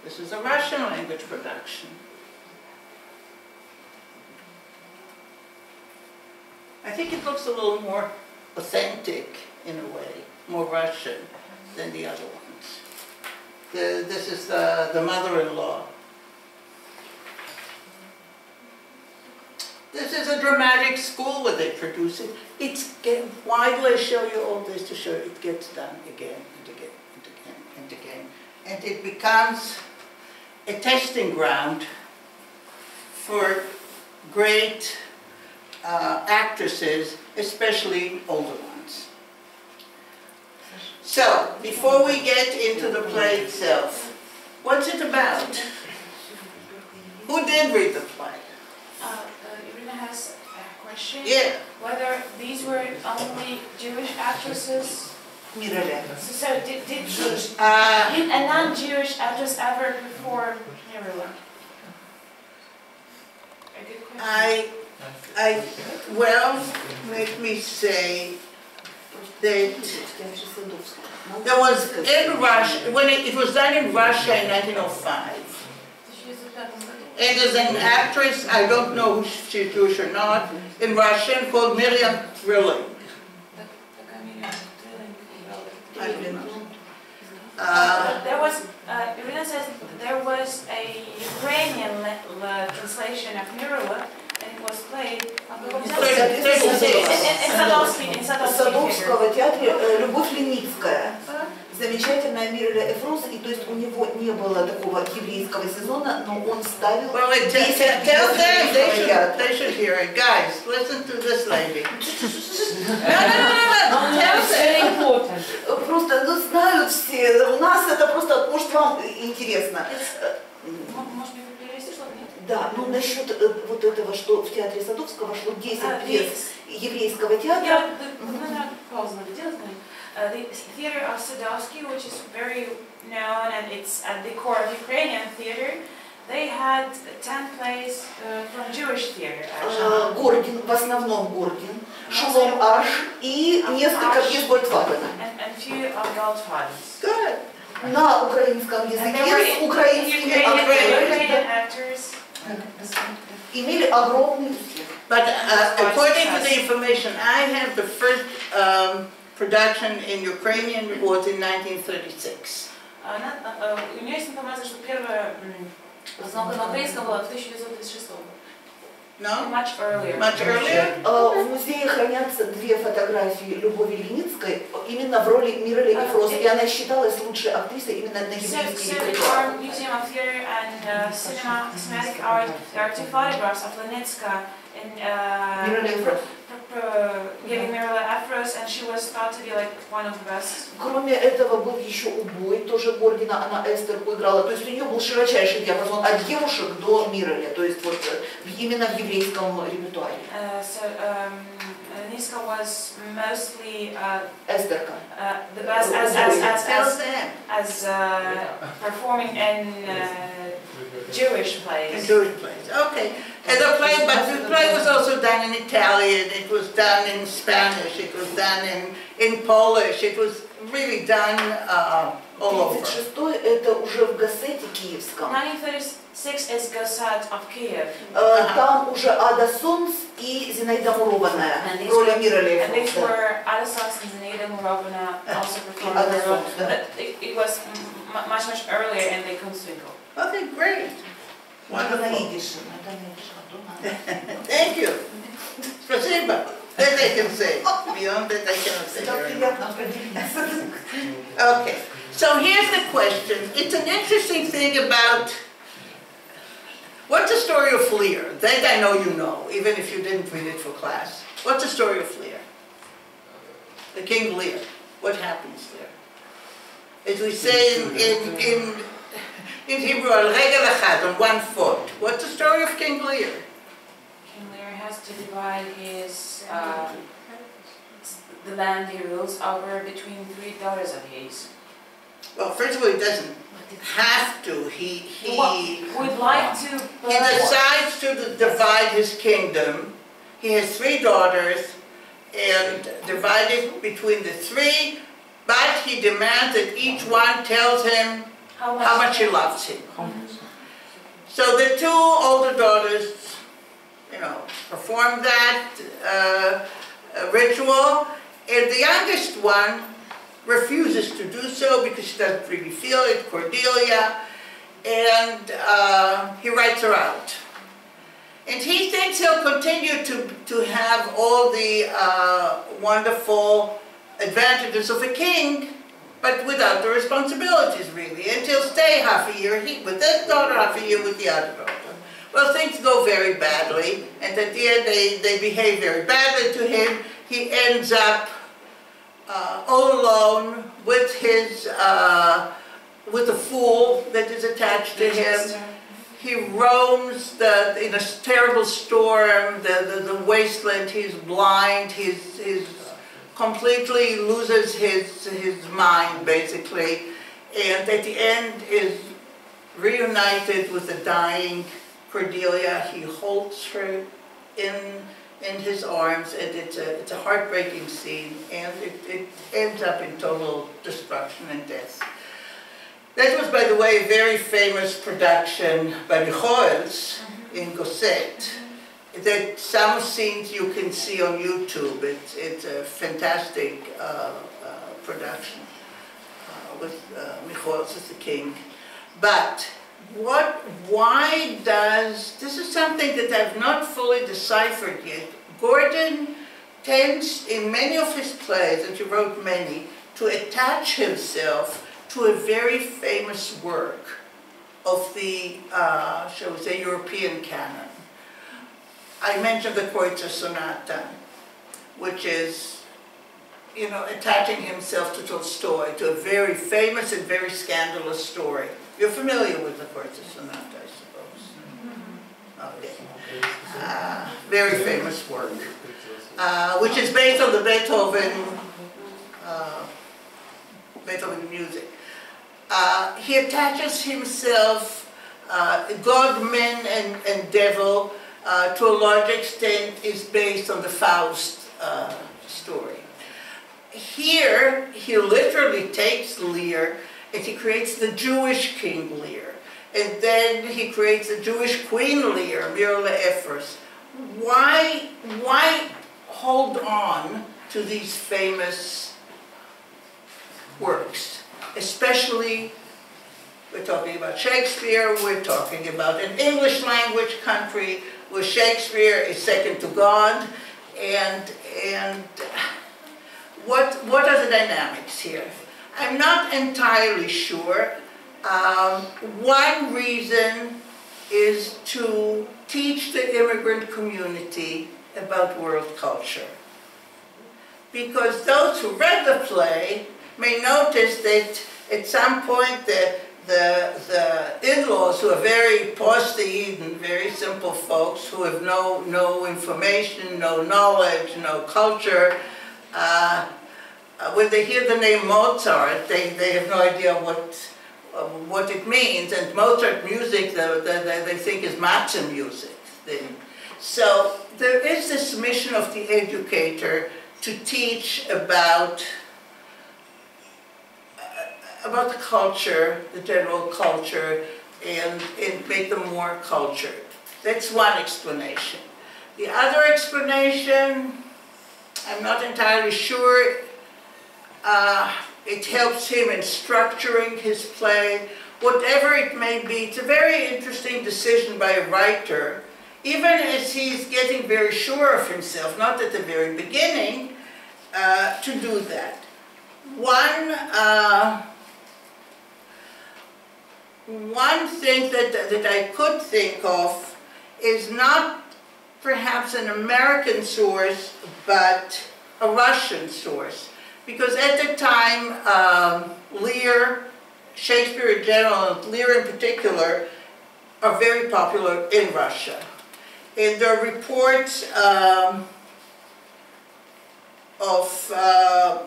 This is a Russian language production. I think it looks a little more authentic in a way, more Russian than the other ones. The, this is the, the mother-in-law. This is a dramatic school where they produce it. It's why do I show you all this? To show it gets done again and again and again and again. And it becomes a testing ground for great uh, actresses, especially older ones. So, before we get into the play itself, what's it about? Who did read the play? Uh, uh, Irina has a question. Yeah, Whether these were only Jewish actresses? Mirale. So, so did, did, uh, did a non-Jewish actress ever perform Mirala? A good question. I, I, well, let me say that there was in Russia, when it, it was done in Russia in 1905, and there's an actress, I don't know if she's Jewish or not, in Russian called Miriam know. Uh, There was, uh, Irina says there was a Ukrainian translation of Mirala, Садовского театра э, «Любовь Леницкая». Замечательная Мирля Эфрос, и то есть у него не было такого еврейского сезона, но он ставил 10 пьес Просто, ну, знают все, у нас это просто, может, вам интересно. Э, может да, ну насчет э, вот этого, что в театре Садовского шло 10 А, пьес еврейского театра, Я, надо паузу надо делать, наверное. Uh, the theater of Sadovsky, which is very known and it's at the core of Ukrainian theater, they had 10 plays uh, from Jewish theater actually. Гордин, в основном Гордин, Шулом Аш и несколько Аш. пьес. Good. На украинском языке с украинскими актерами. имели огромный успех. But uh, according to the information I have, the first um, production in Ukrainian was in 1936. Она, э, у нее есть информация, что первая м, постановка на украинском была в 1936 году. No? Much earlier. Much earlier? Э, В музее хранятся две фотографии Любови Леницкой именно в роли Мирали Ефрос, и она считалась лучшей актрисой именно на So, еврейский so and uh, uh, uh, Mirla Afros, and she was thought to be like one of the best. Кроме этого был еще убой, тоже Гордина, она Эстерку играла. То есть у нее был широчайший диапазон от девушек до Мироля, то есть вот э, именно в еврейском репертуаре. Uh, so um, uh, Niska was mostly uh, Эстерка. uh, the best as as as as, them. as uh, performing in uh, Jewish plays. Jewish plays, okay. And the play, but the play was also done in Italian, it was done in Spanish, it was done in, in Polish, it was really done uh, all over. 1936 is GOSET of Kiev. Uh, там уже Ада Сомс и Зинаида Мурованная, роли Мира Лефовца. And these were Ada Soms and Zinaida Murovana also performed. the role. It was much, much earlier in the Kunstwinkel. Okay, great. Это на Wonderful. идише, это на идише, а то на- Thank you. Спасибо. That I can say. Beyond that, I cannot say Так very much. приятно поделиться. Okay, so here's the question. It's an interesting thing about, what's the story of Lear? That I know you know, even if you didn't read it for class. What's the story of Lear? The King Lear. What happens there? As we say in, in, in, in Hebrew, al regel echad, on one foot. What's the story of King Lear? King Lear has to divide his uh, the land he rules over between three daughters of his. Well, first of all, he doesn't have to. He, he. Would like to, He decides to divide his kingdom. He has three daughters and divided between the three, but he demands that each one tells him how much? how much he loves him. So the two older daughters, you know, perform that uh, ritual, and the youngest one refuses to do so because she doesn't really feel it, Cordelia, and uh, he writes her out. And he thinks he'll continue to, to have all the uh, wonderful advantages of a king, but without the responsibilities really, and he'll stay half a year he, with this daughter, half a year with the other daughter. Well, things go very badly, and at the end they, they behave very badly to him. He ends up uh, all alone with his, uh, with a fool that is attached to him. He roams the, in a terrible storm, the, the, the wasteland, he's blind, he's, he's completely loses his, his mind basically. And at the end is reunited with the dying Cordelia. He holds her in, in his arms and it's a, it's a heartbreaking scene and it, it ends up in total destruction and death. That was, by the way, a very famous production by Michoels mm-hmm. in GOSET. That some scenes you can see on YouTube. It's, it's a fantastic uh, uh, production uh, with uh, the king. But what, why does, this is something that I've not fully deciphered yet. Gordin tends, in many of his plays, and he wrote many, to attach himself to a very famous work of the, uh, shall we say, European canon. I mentioned the Kreutzer Sonata, which is, you know, attaching himself to Tolstoy, to a very famous and very scandalous story. You're familiar with the Kreutzer Sonata, I suppose? Okay. Uh, Very famous work, uh, which is based on the Beethoven, uh, Beethoven music. Uh, he attaches himself, uh, God, man, and, and devil, uh, to a large extent, is based on the Faust uh, story. Here, he literally takes Lear and he creates the Jewish King Lear. And then he creates the Jewish Queen Lear, Mirele Efros. Why, why hold on to these famous works? Especially, we're talking about Shakespeare, we're talking about an English language country Shakespeare is second to God. And, and what, what are the dynamics here? I'm not entirely sure. Um, one reason is to teach the immigrant community about world culture. because those who read the play may notice that at some point the, the, the in-laws who are very posh Eden, very simple folks who have no, no information, no knowledge, no culture, uh, when they hear the name Mozart, they, they have no idea what, uh, what it means. And Mozart music, they, they, they think is matzah music. They- so there is this mission of the educator to teach about about the culture, the general culture, and, and make them more cultured. That's one explanation. The other explanation, I'm not entirely sure. Uh, it helps him in structuring his play, whatever it may be. It's a very interesting decision by a writer, even as he's getting very sure of himself, not at the very beginning, uh, to do that. One, uh, one thing that, that I could think of is not perhaps an American source, but a Russian source. Because at the time, um, Lear, Shakespeare in general, and Lear in particular, are very popular in Russia. There are reports um, of, uh,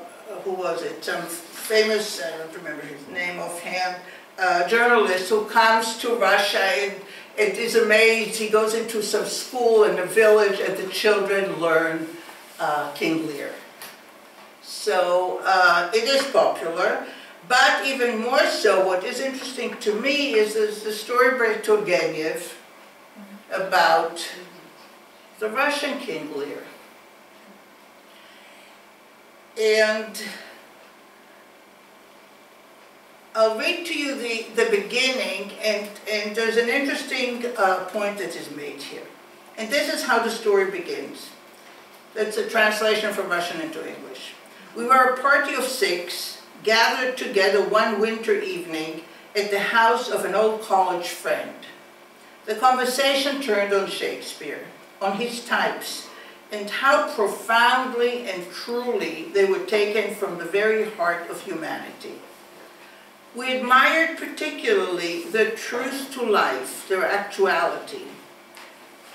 who was it, some famous, I don't remember his name offhand, uh, journalist who comes to Russia and, is amazed. He goes into some school in a village and the children learn uh, King Lear. So uh, it is popular, but even more so, what is interesting to me is, is the story by Turgenev about the Russian King Lear. And I'll read to you the, the beginning, and, and there's an interesting uh, point that is made here. And this is how the story begins. That's a translation from Russian into English. We were a party of six, gathered together one winter evening at the house of an old college friend. The conversation turned on Shakespeare, on his types, and how profoundly and truly they were taken from the very heart of humanity. We admired particularly their truth to life, their actuality.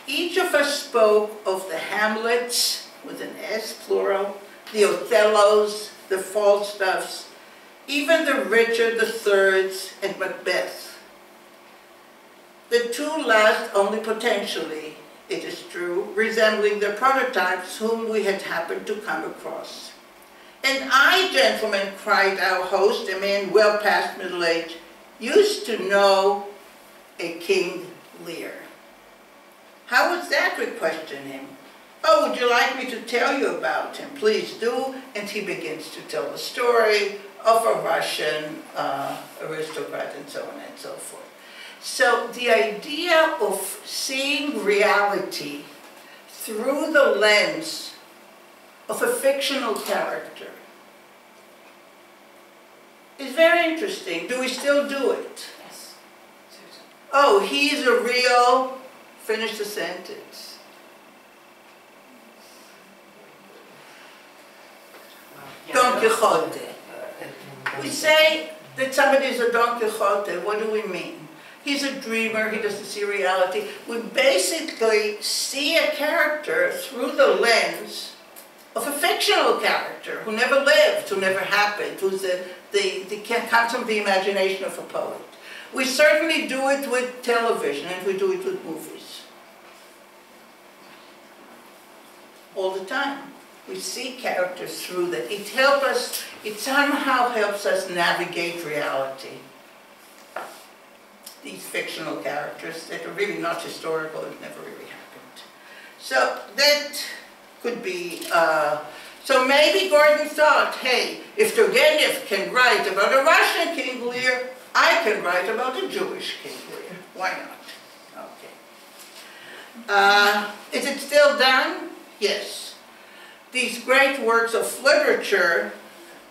Each of us spoke of the Hamlets, with an S plural, the Othellos, the Falstaffs, even the Richard III's and Macbeth. The two last only potentially, it is true, resembling the prototypes whom we had happened to come across. And I, gentlemen, cried our host, a man well past middle age, used to know a King Lear. How was that, we questioned him. Oh, would you like me to tell you about him? Please do. And he begins to tell the story of a Russian uh, aristocrat and so on and so forth. So the idea of seeing reality through the lens of a fictional character is very interesting. Do we still do it? Yes. Oh, he's a real, finish the sentence. Don Quixote. We say that somebody is a Don Quixote, what do we mean? He's a dreamer, he doesn't see reality. We basically see a character through the lens of a fictional character who never lived, who never happened, who's the, the, the comes from the imagination of a poet. We certainly do it with television and we do it with movies. All the time. We see characters through that. It helps us, it somehow helps us navigate reality. These fictional characters that are really not historical, it never really happened. So that could be, uh, so maybe Gordin thought, hey, if Turgenev can write about a Russian King Lear, I can write about a Jewish King Lear. Why not? Okay. Uh, is it still done? Yes. These great works of literature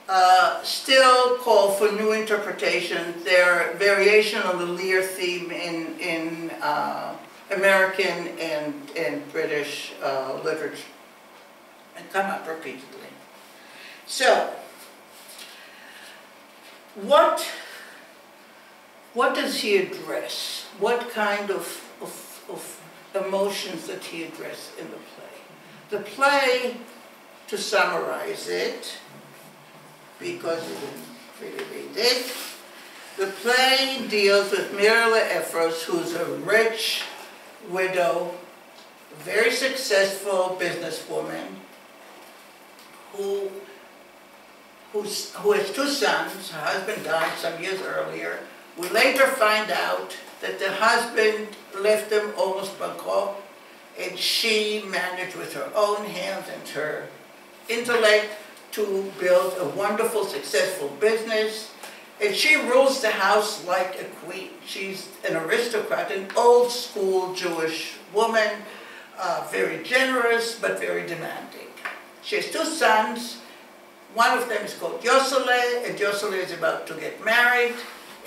uh, still call for new interpretations. They're variation on the Lear theme in, in uh, American and, and British uh, literature and come up repeatedly. So, what, what does he address? What kind of, of, of emotions did he address in the play? The play, to summarize it, because you didn't really read it, the play deals with Mirele Efros, who's a rich widow, very successful businesswoman, who, who's, who has two sons, her husband died some years earlier. We later find out that the husband left them almost bankrupt, and she managed with her own hands and her intellect to build a wonderful, successful business. And she rules the house like a queen. She's an aristocrat, an old school Jewish woman, uh, very generous but very demanding. She has two sons. One of them is called Yosele, and Yosele is about to get married.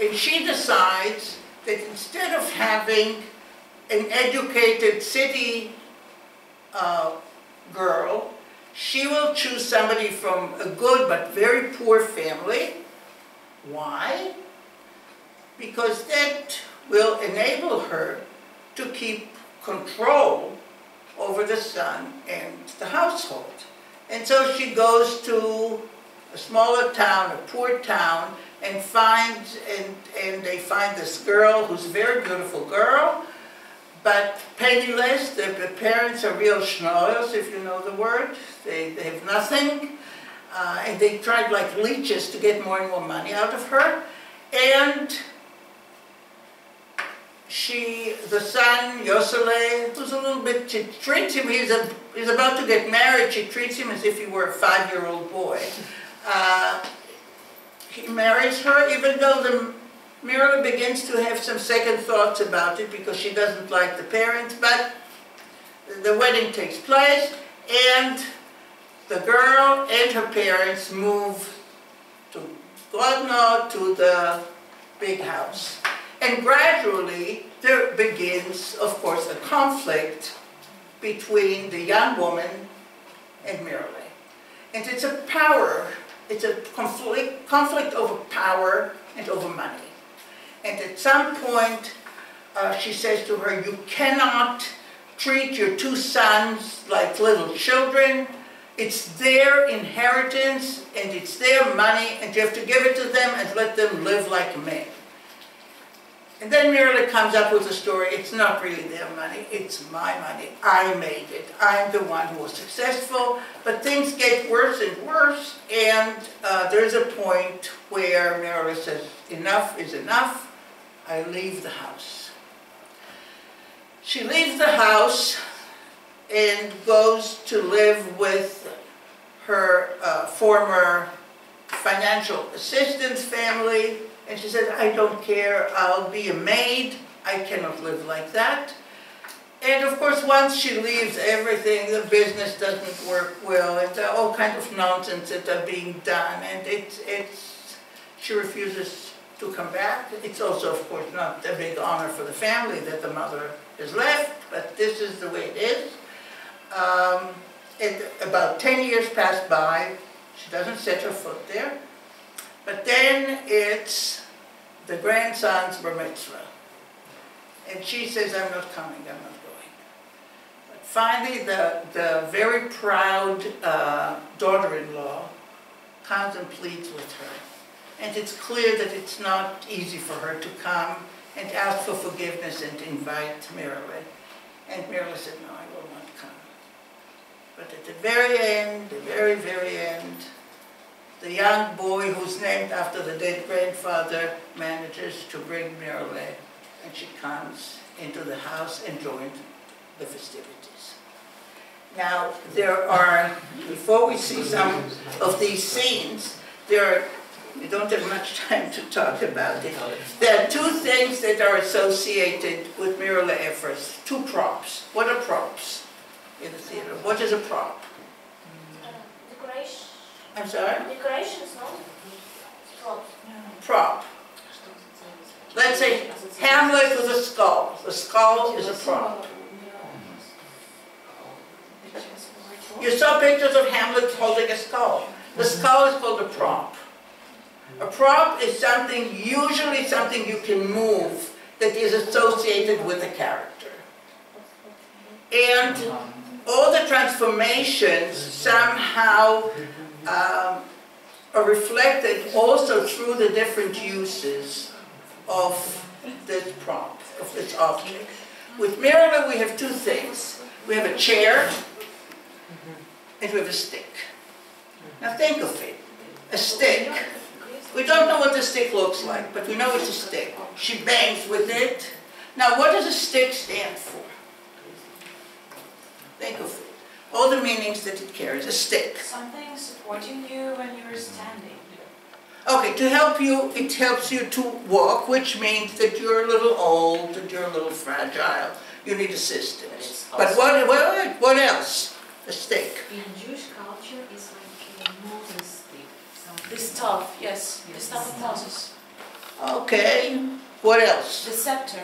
And she decides that instead of having an educated city uh, girl, she will choose somebody from a good but very poor family. Why? Because that will enable her to keep control over the son and the household. And so she goes to a smaller town, a poor town, and finds, and, and they find this girl who's a very beautiful girl, but penniless, the, the parents are real schnoils, if you know the word. They, they have nothing, uh, and they tried like leeches to get more and more money out of her. And she, the son, Yosele, who's a little bit, she treats him, he's, a, he's about to get married, she treats him as if he were a five-year-old boy. Uh, he marries her, even though the Mirla begins to have some second thoughts about it because she doesn't like the parents, but the wedding takes place and the girl and her parents move to Grodno, to the big house. And gradually, there begins, of course, a conflict between the young woman and Mirle. And it's a power, it's a conflict, conflict over power and over money. And at some point, uh, she says to her, you cannot treat your two sons like little children. It's their inheritance and it's their money and you have to give it to them and let them live like men. And then Mirla comes up with a story, it's not really their money, it's my money, I made it, I'm the one who was successful, but things get worse and worse, and uh, there's a point where Mirla says, enough is enough, I leave the house. She leaves the house and goes to live with her uh, former financial assistance family, and she said, I don't care, I'll be a maid, I cannot live like that. And of course, once she leaves everything, the business doesn't work well, and all kind of nonsense that are being done, and it's, it's, she refuses to come back. It's also, of course, not a big honor for the family that the mother is left, but this is the way it is. Um, about 10 years pass by, she doesn't set her foot there. But then it's the grandson's bar mitzvah. And she says, I'm not coming, I'm not going. But finally, the, the very proud uh, daughter-in-law comes and pleads with her. And it's clear that it's not easy for her to come and ask for forgiveness and invite Mirla. And Mirla said, no, I will not come. But at the very end, the very, very end, the young boy who's named after the dead grandfather manages to bring Mirle, and she comes into the house and joins the festivities. Now, there are, before we see some of these scenes, there are, we don't have much time to talk about it. There are two things that are associated with Mirele Efros, two props. What are props in the theater? What is a prop? Uh, Decoration. I'm sorry? Decorations, no? Props. Prop. Let's say Hamlet with a skull. The skull is a prop. You saw pictures of Hamlet holding a skull. The skull is called a prop. A prop is something, usually something you can move that is associated with a character. And all the transformations somehow um, are reflected also through the different uses of this prop, of this object. With Mirele, we have two things. We have a chair and we have a stick. Now think of it, a stick. We don't know what the stick looks like, but we know it's a stick. She bangs with it. Now what does a stick stand for? Think of it. All the meanings that it carries, a stick. Something supporting you when you're standing. Okay, to help you, it helps you to walk, which means that you're a little old, that you're a little fragile. You need assistance. But what, what, what else? A stick. In Jewish culture, it's like a Moses stick. The staff, yes, the staff of Moses. Okay, what else? The scepter,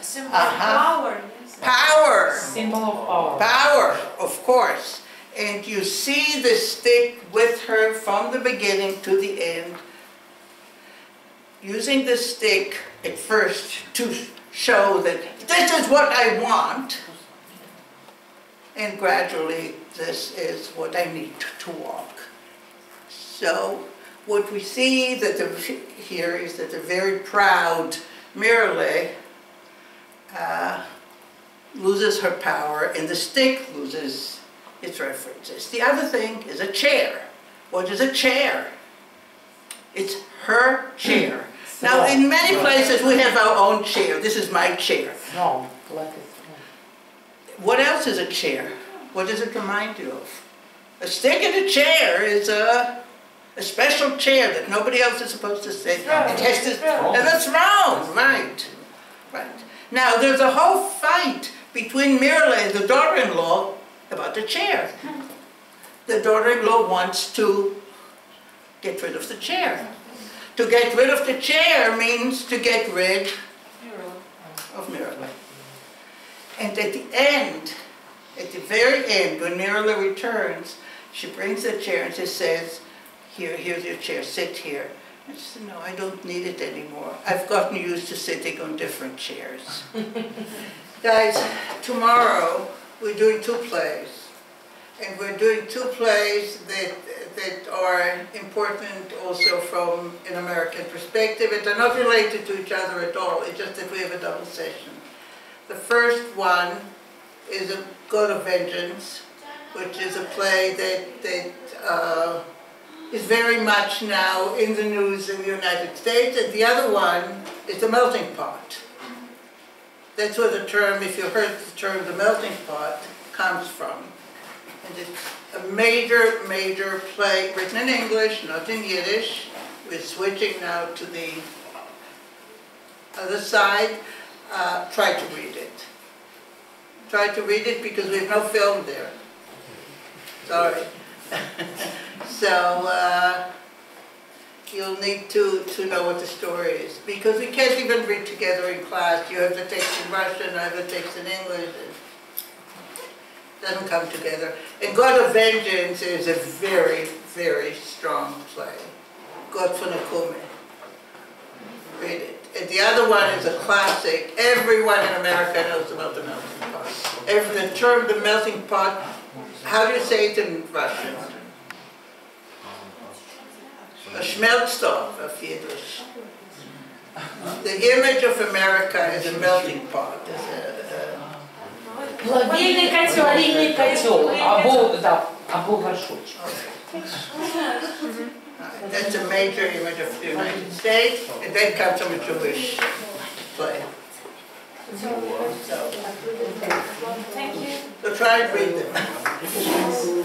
a symbol Uh-huh. of power. Power. Symbol of power. Power, of course. And you see the stick with her from the beginning to the end, using the stick at first to show that this is what I want, and gradually this is what I need to walk. So what we see that the, here is that the very proud Mirele uh, loses her power and the stick loses its references. The other thing is a chair. What is a chair? It's her chair. Now, in many places, we have our own chair. This is my chair. No. What else is a chair? What does it remind you of? A stick and a chair is a, a special chair that nobody else is supposed to sit. It has to, and a throne, right, right. Now, there's a whole fight between Mirele and the daughter-in-law about the chair. The daughter-in-law wants to get rid of the chair. To get rid of the chair means to get rid of Mirle. And at the end, at the very end, when Mirele returns, she brings the chair and she says, here, here's your chair, sit here. She said, no, I don't need it anymore. I've gotten used to sitting on different chairs. Guys, tomorrow, we're doing two plays. And we're doing two plays that, that are important also from an American perspective. And they're not related to each other at all, it's just that we have a double session. The first one is a God of Vengeance, which is a play that, that uh, is very much now in the news in the United States. And the other one is The Melting Pot. That's where the term, if you heard the term The Melting Pot, comes from. And it's a major, major play written in English, not in Yiddish. We're switching now to the other side. Uh, try to read it. Try to read it because we have no film there. Sorry. so uh, you'll need to, to know what the story is because we can't even read together in class. You have the text in Russian, I have the text in English. It doesn't come together. And God of Vengeance is a very, very strong play. Got fun Nekome. Read it. And the other one is a classic. Everyone in America knows about the melting pot. Every, the term the melting pot, how do you say it in Russian? A schmelzstoff of Yiddish. The image of America is a melting pot. Is a, Плавільний котел, варільний котел, або, да, або горшочок. a, that's a major image of the United States, and then comes from a Jewish play. So, Thank you. so try and read them.